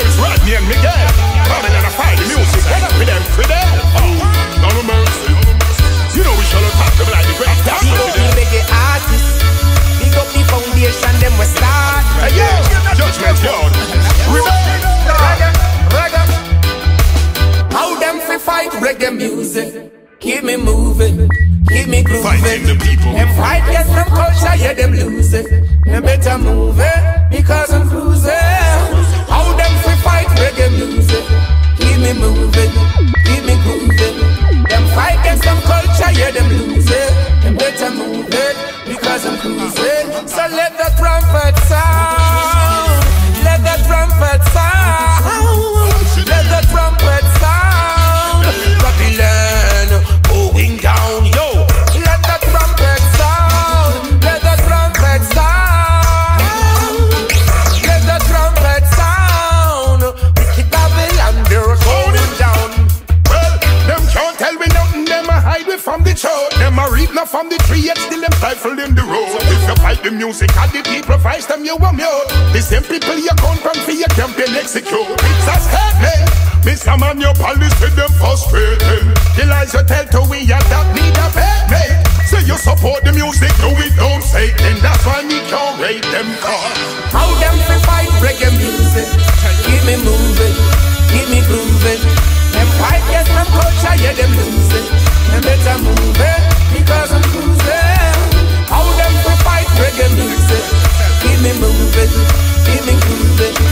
Sinners, Rodney and Miguel. Babylon a fight the music. What up with them, Fidel? Oh, no mercy. You know we shall attack them like the great Big up the reggae artists. Big up the foundation, them we start. Hey, yeah. Judgment Yard. Reggae, reggae. How them fi fight reggae music? Keep me moving, keep me grooving. Fighting the people. Them fight get from culture, yeah, them lose it. Them better move it, because I'm cruising. Me moving, keep me grooving. Them fight get some culture, yeah, them lose it. Them better move it, because I'm cruising. So let the trumpet sound. Execute. It's a statement. Mr. Man, your policy them frustrating. The lies you tell to we are that need a payment. So you support the music, do it, don't say. Then that's why we can't rate them cars. How them fi fight reggae music? Keep me moving, keep me grooving. Them fight get some culture, yeah them lose it. Them better move it because I'm cruising. How them fi fight reggae music? Keep me moving, keep me grooving.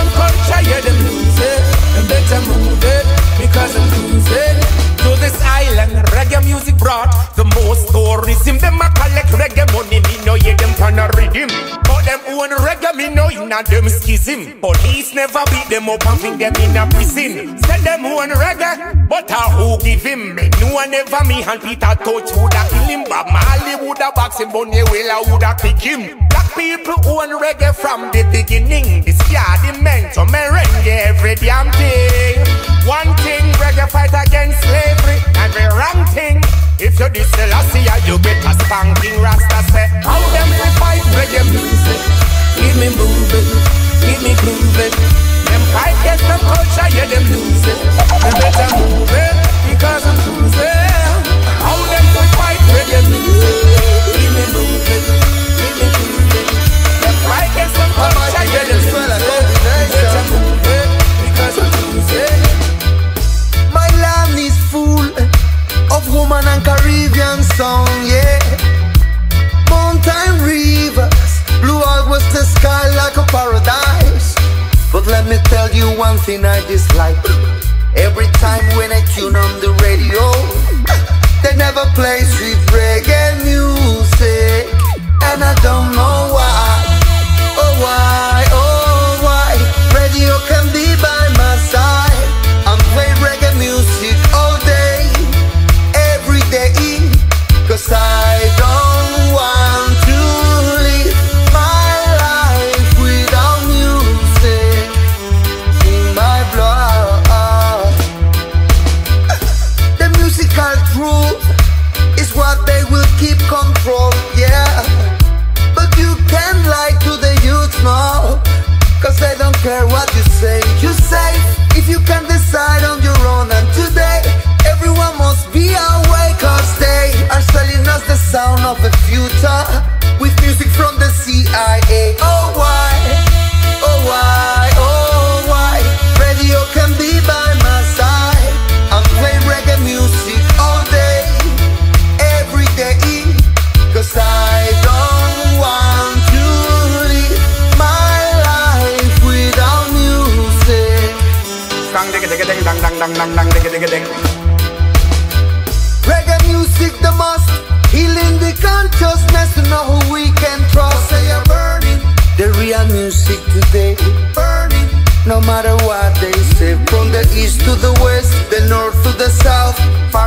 Some culture, yeah them lose it. Them better move it because I'm cruising. To this island, reggae music brought the most tourism. Them a collect reggae money, me no hear them pan a rhythm. But them own reggae, me know in a them schism. Police never beat them up and bring them in a prison. Send them own reggae, but a who give him? Me know one never me and Peter Tosh woulda kill him. But Marley woulda box him, Bunny Wailer woulda kick him. Black people own reggae from the beginning. This yeah, the men to merengue every damn thing. One thing, reggae fight against slavery, and wrong thing. If you this Selassie, you get a spanking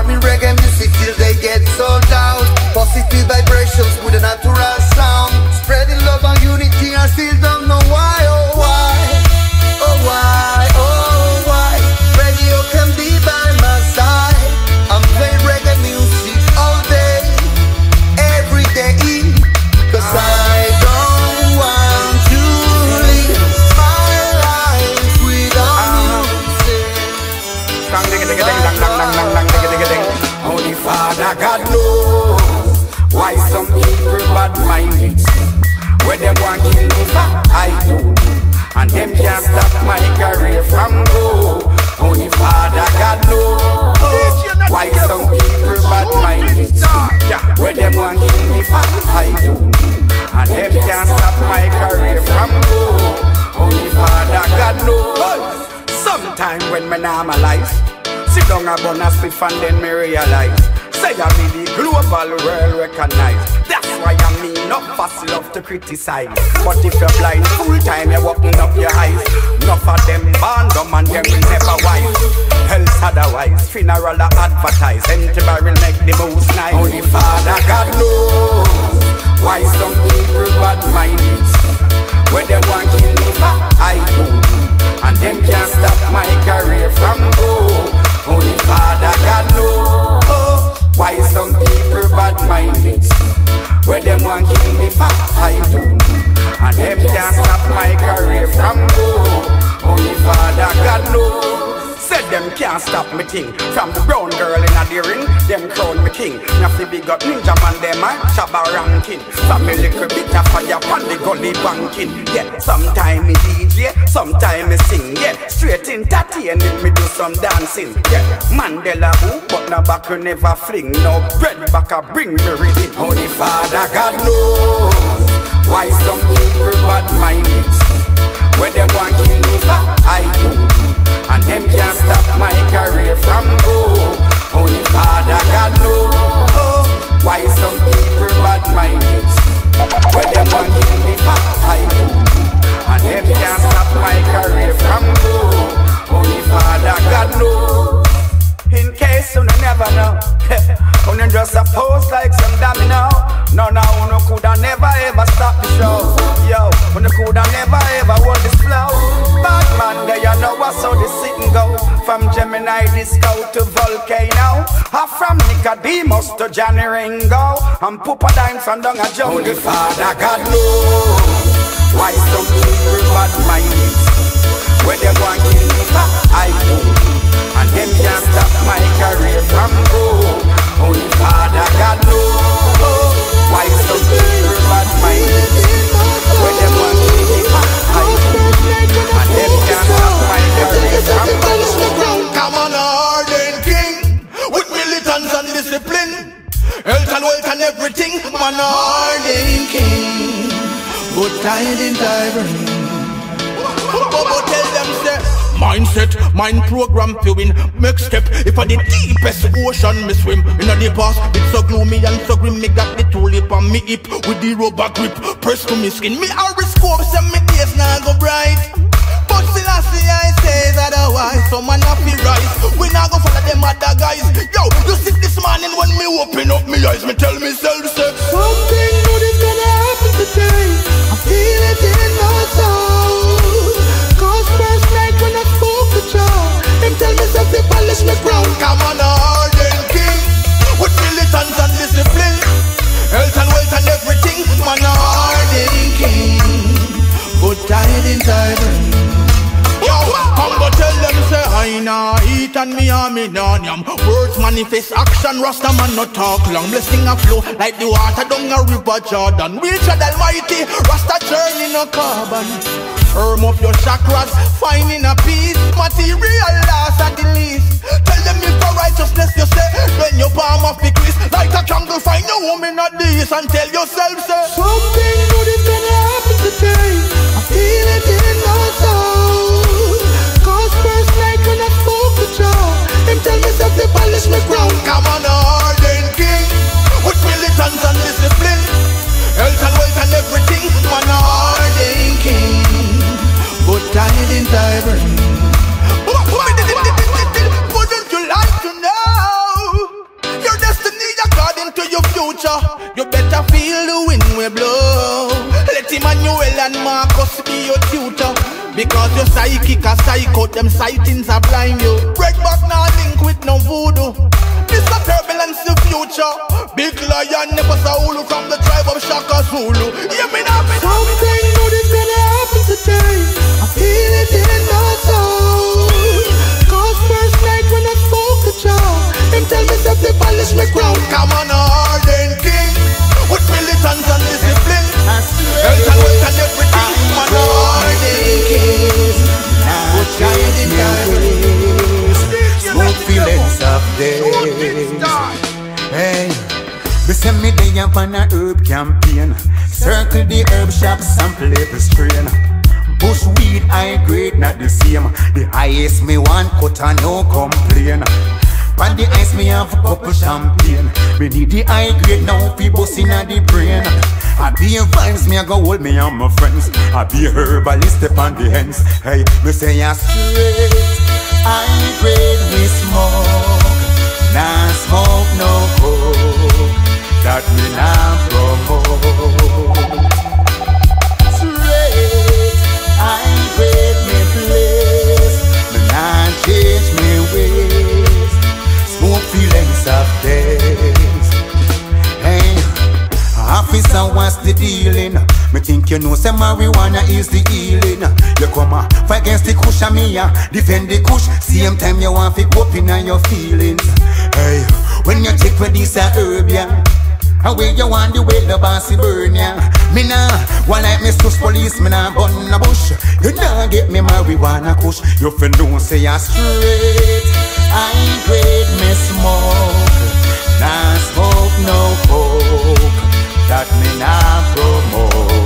farming reggae music till they get sold out. Positive vibrations with a natural bad minded. Where them want kill me, I do. And them can't stop my career from go. Only Father God knows why some people bad minded. Where them want kill me, I do. And them can't stop my career from go. Only Father God knows. Sometime when me normalize, sit down a bun a spliff and then me realize. Say I be the global world recognize. That's why I mean no fuss love to criticize. But if you're blind full time, you're open up your eyes. Enough of them born dumb and them never wise. Else otherwise, funeral advertise. Empty barrel make the most nice. Only Father God knows why some people bad minded. When they want kill me, I do. And them can't stop my career from go Only Father God knows Why some people bad minded Where them want kill me for I do. And them can't stop my career from go Only Father God knows Said them can't stop me thing From the brown girl in a the ring Them crown me king. Fi big up ninja man them a shabba ranking. Family little bit of fire on the gully banking. Yeah, sometime me DJ, sometime me sing Yeah, straight entertaining me do some dancing Yeah, Mandela who but na back you never fling. No bread back a bring me reading. Only Father God knows Why some people bad minded Where them want me for I do and them can't stop my career from go Only Father God knows oh, Why some people bad minded When them want kill me I do And them can't stop my career from go Only Father God knows in case you never know Only just a post like some domino No, no, no coulda never ever stop the show. Yo, when coulda never ever hold this flow. Bad man, there you know what's how this sitting go. From Gemini Disco to Volcano Or from Nicodemus to Johnny Ringo. And Papa Dime from down a jungle. Only Father God knows Why some people bad minded Where they want to kill me, I do and them can't stop my career from go. Only Father God knows Why some people bad minded When them want to keep And them can't stop my career from go. Come on, Arden King With militants and discipline. Health and wealth and everything Man, Arden King. Good tidings I bring Tell them say Mindset, mind program to win. Make step if I the deepest ocean me swim. In the past, it's so gloomy and so grim. Me got the tulip on me hip with the rubber grip. Press to me skin. Me horoscope say me days now go bright. But still I see I say otherwise So man to rise We not go follow them other guys Yo, you see this morning when me open up me eyes Me tell myself and me me nah yam Words manifest action, Rasta man no talk long. Blessing a flow like the water down a river Jordan. Tread almighty, Rasta journey no carbon. Firm up your chakras, finding a peace. Material loss at the least. Tell them if for righteousness you say When your palm off the crease. Like a jungle find your woman at this And tell yourself say You better feel the wind will blow Let Emmanuel and Marcus be your tutor because your psychic a psycho, them sightings are blind you. Break back now link with no voodoo. This a turbulence the future. Big lion never saw from the tribe of Shaka Zulu. Yeah, me me Something good is gonna happen today. I feel it in The highest me want, cut and no complain. On the ice, me have a couple champagne. Me need the high grade now, people in the brain. I be in vines, me I go hold me and my friends. I be a herbalist upon the hens. Hey, me say I straight, high grade we smoke. Nah smoke you know say marijuana is the healing. You come a fight against the kush and me a defend the kush. Same time you want to go in your feelings. Hey, when you take for this a herb, yeah. How way you want the way the bossy burn ya Me nah, one like me sus police, me nah bun a bush You nah get me marijuana kush You fin don't say I straight I grade me smoke Nah smoke no coke That me nah promote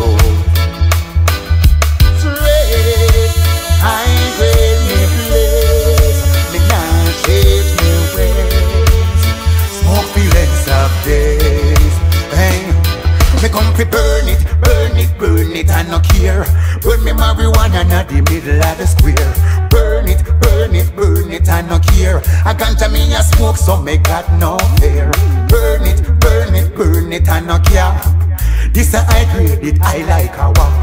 so me got no fear. Burn it, burn it, burn it, I no care. This high grade it, I like a wow.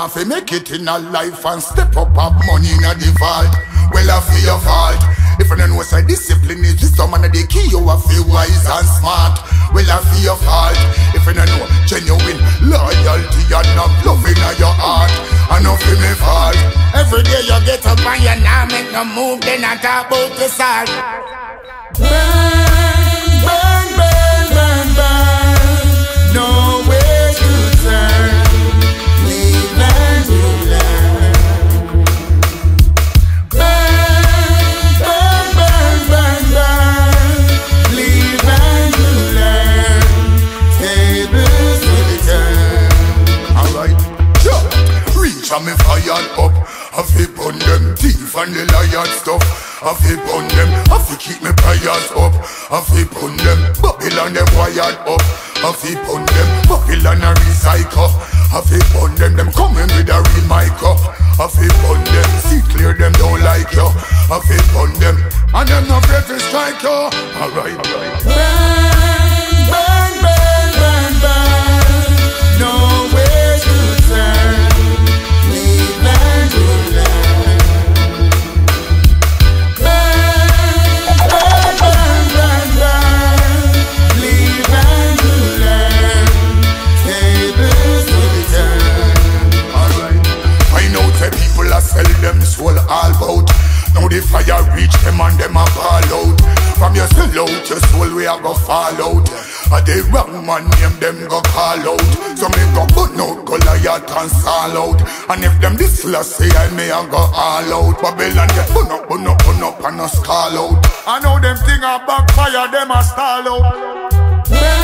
Want to make it in a life and step up have money in a vault. Well I feel your fault If you don't know say discipline is just wisdom and the key you have feel wise and smart. Well I feel your fault If don't know genuine loyalty and not love in your heart. I know feel me fault Every day you get up and you now make no move, then I talk about the salt. Burn, burn, Fired up. I fi burn them teeth and the liar stuff. I fi burn them. I fi keep me prayers up. I fi burn them. Babylon them wired up. I fi burn them. Babylon a recycle. I fi burn them. Them coming with a real mic up. I fi burn them. See clear them don't like you. I fi burn them. And them not afraid to strike you. Alright, alright. Soul all out. Now the fire reach them and them a fall out. From your sell out, your soul we a go fall out. A the wrong man name them go call out. So me go burn out Goliath and Saul out. And if them this say I may a go all out. Babylon get burn up, burn up, burn up and a skull out. I know them thing a backfire, them a stall out.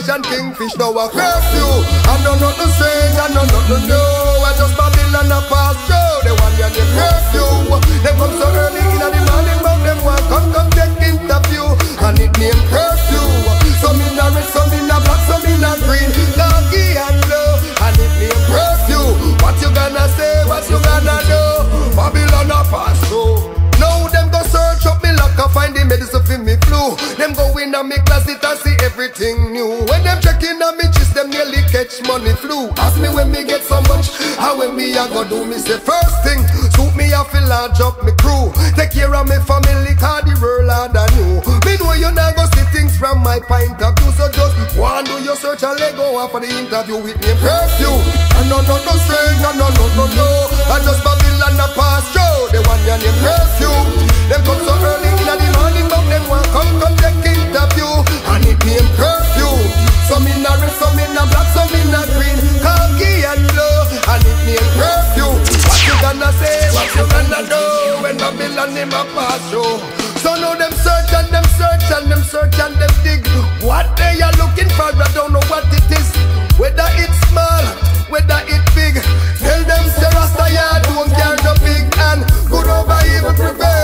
Operation Kingfish now a curfew. I don't know me when me get so much, how when me a go do me say first thing. Suit me a feel large up me crew. Take care of me family, cause the world harder new. Me know you not go see things from my point of view, so just go and do your search and let go for the interview with me curfew. I know no no strange, no no no no no. I just Babylon a pass through. The one your name curfew. Them come so early in the morning, but them want come come take interview. And it name curfew. Some in a red, some in a black, some in a green, gonna say? What you gonna do when Babylon name a pass through? So now them search and them search and them search and them dig. What they are looking for, I don't know what it is. Whether it's small, whether it's big. Tell them say Rasta don't care the big and good over evil prevail.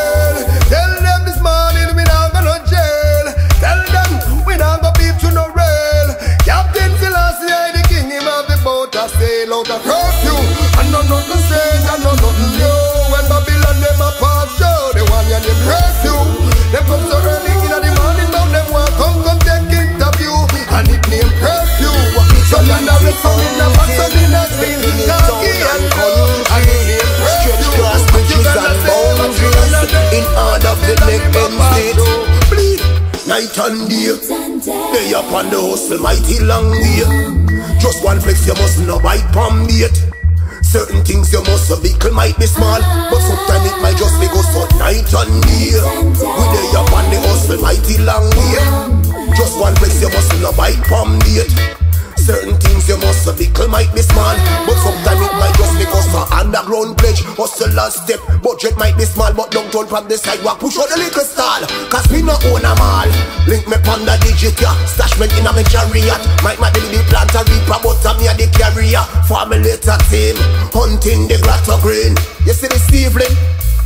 Bait. Certain things you must vehicle might be small, but sometimes it might just be cause a underground pledge. Hustle last step, budget might be small, but don't turn from the sidewalk push out the little stall. Cause me no own a mall. Link me panda digit ya, stash me in a me chariot. Might might be the planter reaper, but I'm a the carrier. Formulator team, hunting the grotto green. You see this evening,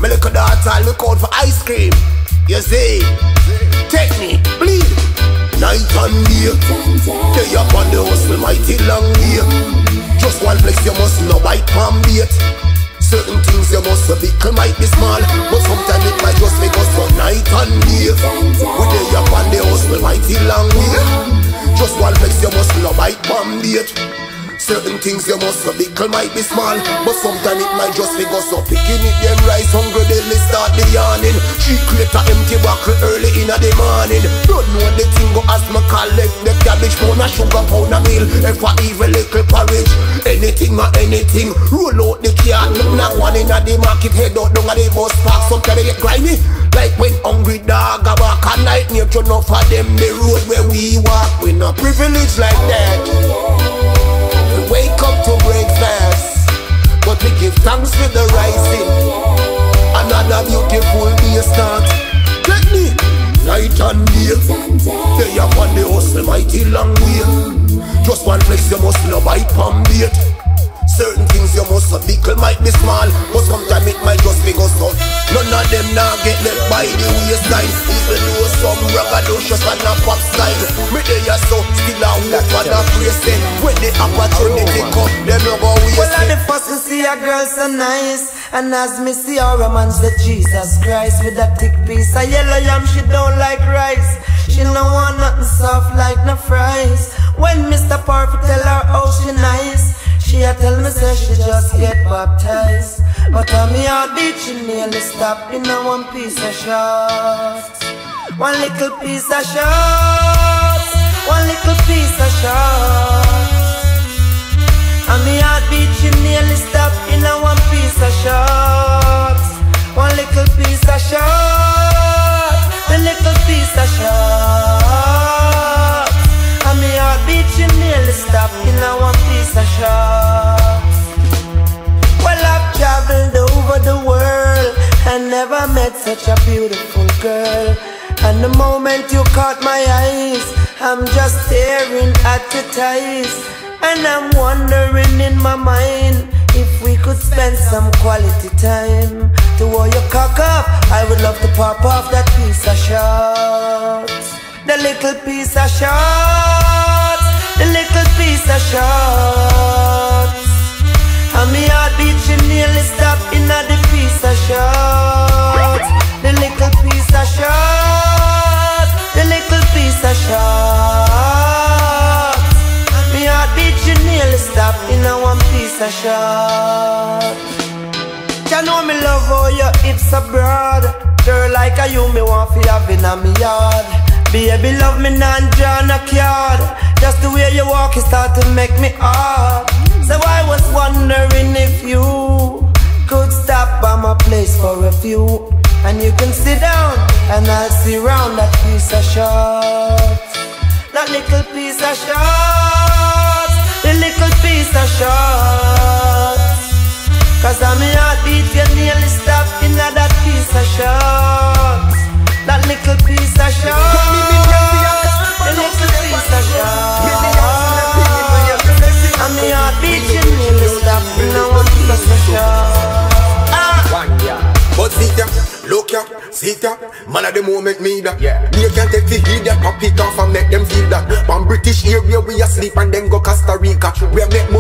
me look at daughter, look out for ice cream. You see, take me, bleed. Night and day, they up on the hustle, mighty long way. Just one flex, you must no bite palm bait. Certain things you must a vehicle might be small, but sometimes it might just make us so night and day. We they up on the hustle, mighty long way. Just one flex, you must no bite palm bait. Certain things you must a vehicle might be small, but sometimes it might just make us so picking it them rice hungry, they start the yawning. She create a empty buckle early in the morning. Don't know the thing go as me collect the cabbage pound a sugar pound a meal. If I even little porridge, anything or anything. Roll out the car, not one in the market, head out down at the bus park. Sometimes they get grimy, like when hungry dog a walk at night. Nature enough for them the road where we walk. We no privilege like that. Up to breakfast, but we give thanks for the rising. Another beautiful day start. Take me night and day. They up on the hustle, mighty long way. Just one flex, you must no bite palm bait. Certain things you must a vehicle might be small, but sometimes it might just be go so. None of them now get left by the wayside. Though some braggadocious and a pop style. Me they are so still a hope and a praise When the opportunity come, them no go waste Well, at the first you see a girl so nice And as me see her romance with Jesus Christ With a thick piece of yellow yam she don't like rice. She no want nothing soft like no fries. When Mr. Perfect tell her how she nice She a tell me say she just get baptized. But on me heartbeat she nearly stop in a one piece of shots One little piece of shots One little piece of shots and me heartbeat she nearly stop in a one piece of shots One little piece of shots A little piece of shots And me heartbeat she nearly stop in a one piece of shots Well I've traveled over the world And never met such a beautiful girl The moment you caught my eyes I'm just staring at the ties, and I'm wondering in my mind if we could spend some quality time. To all your cock up, I would love to pop off that piece of shots, the little piece of shots, the little piece of shots. And me heartbeat she nearly stopped in the piece of shots, the little piece of shots, the of shots. Me heartbeat she nearly stopped in a one piece of shot. You know me love how your hips are broad. Girl like a you me want fi have in a me yard. Baby love me non draw no card. Just the way you walk it start to make me hard. So I was wondering if you could stop by my place for a few. And you can sit down and I'll see round that piece of shots. That little piece of shots. The little piece of shots. Cause I'm your heartbeat, you nearly stopped in that piece of shots. That little piece of shots. The little piece of nearly stopped in one piece of shots. One ah. yeah. But ya, look ya, sit ya. Man at the moment me that. Yeah. You can take the heat that Pop it off and make them feel that. From British area we asleep and then go Costa Rica. We make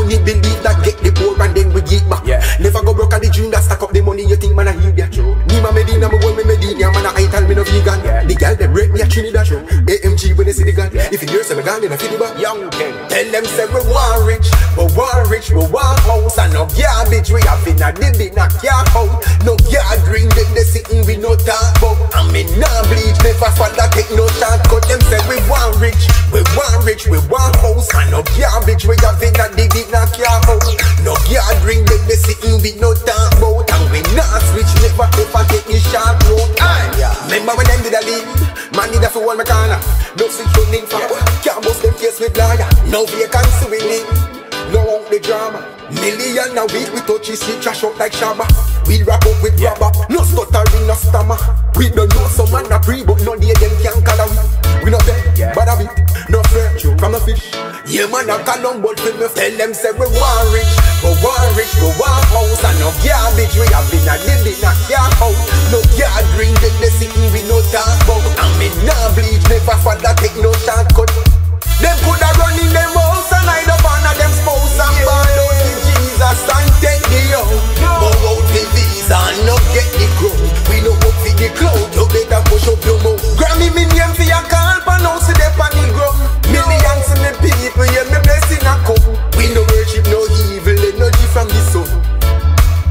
Million a week we touch his shit trash out like Shabba We wrap up with rubber No stuttering, no stammer. We don't know some man a pre But none of them can color we. We not there, yeah. but a bit No fair, from a fish. Yeah man a call on but we Tell them say we want rich. We want rich, we want house And no garbage. We have been a living a car house. No gathering then they sitting we no talk about. And me nah bleach Never father take no shortcut. Them coulda run in them house and hide up under them spouse and yeah. Ball out Jesus and take the young. But out the visa and not get the crown. We no up for the cloud, you better push up your mouth. Grammy me name for your call, but now see them on the ground. Millions of the people, yeah, me blessing a come. We no worship no evil energy from the sun.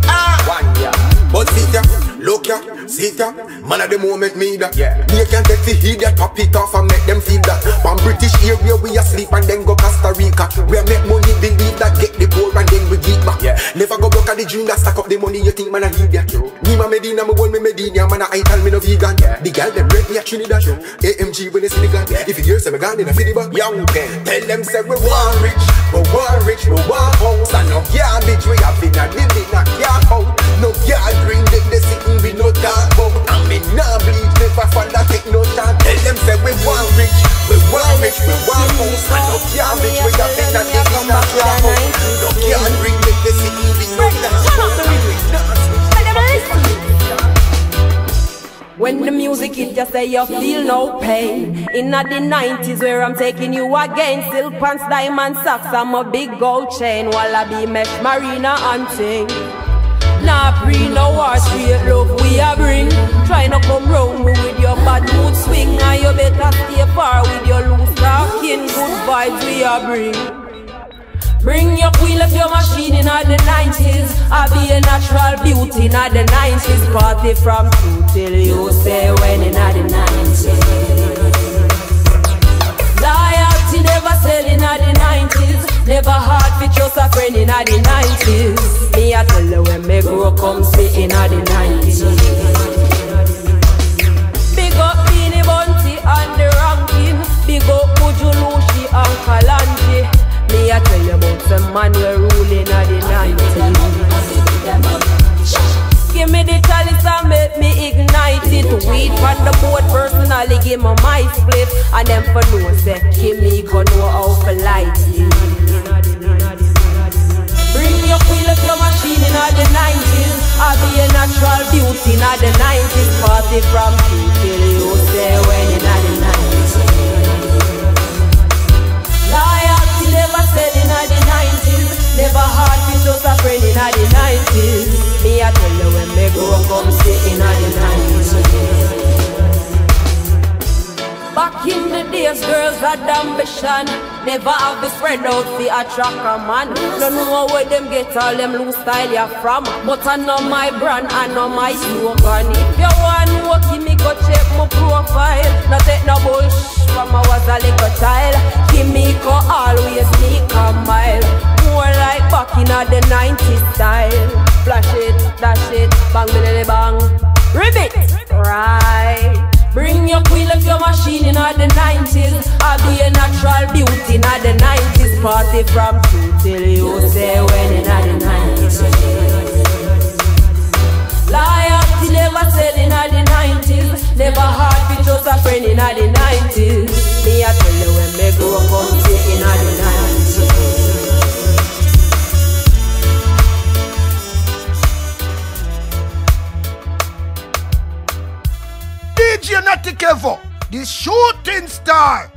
Ah, one yeah. But sit ya, look ya, sit ya. Man at the moment me that. Yeah. Me can take the heat that pop it off and make them feel that. From British area we asleep and then go Costa Rica. We make money believe that get the poor and then we get back. Yeah. Never go broke at the dream that stack up the money you think man a heat that Nima Medina me want me Medina Man a ital me no vegan. Yeah. The girl them me a Trinidad. True. AMG when they see the gun yeah. If you hear say me gone in a fiddy back Young king Tell them say we want rich We want rich we want house. And no garbage we have in a living a car house No gathering them they no talk about And me nah bleach never father take no shot Tell them say we want rich We want rich we want house And no garbage we have in a living a car house No gathering them they sitting we no talk about And we nah When the music hit, you say you feel no pain. In the 90s, where I'm taking you again. Silk pants, diamond socks, I'm a big gold chain. Wallabee mesh, marina and ting. Nah, pre no war, straight love we a bring. Try not come round me with your bad mood swing. And you better stay far with your loose talking. Good vibes we a bring. Bring your wheel of your machine in the 90s. I be a natural beauty in the 90s. Party from two till you say when in the 90s. Loyalty never sell in the 90s. Never hard for trust a friend in the 90s. Me I tell you when me grow come sit in the 90s. Big up Beenie Bounty and the ranking. Big up Buju Lushi and Kalanji. Me I tell you about some man we ruling at the 90s. Give me the chalice and make me ignite it. Weed from the board, personal Charlie give me my split And them for know say Kimmy go know how to light it Your wheel of your machine in all the 90s I'll be a natural beauty in all the 90s Party from till you say when in all the 90s Loyalty never said in all the 90s Never hard for just a friend in all the 90s Me I tell you when me grow come sit in all the 90s Back in the days, girls had ambition. Never have the spread out the attract a man. Don't know where them get all them loose style you from. But I know my brand, I know my slogan. If you want to work, me go check my profile. Not take no bullshit from I was a little child. Kimeco always sneak a mile. More like back in the 90s style. Flash it, dash it, bang, bang, bang. Ribbit, right. Queen in the 90s. I'll be a natural beauty in the 90s. Party from 2 till you say when in the 90s. Loyalty never said in the 90s. Never hard to just a friend in the 90s. Me I tell you when me grow up, come in the 90s. DJ Natty Kevo, the shooting star.